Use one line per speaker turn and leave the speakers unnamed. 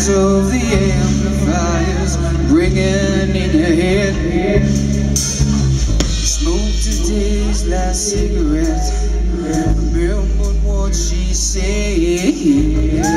echoes of the amplifiers ringing in your head. Smoked today's last cigarette, Remember what she said.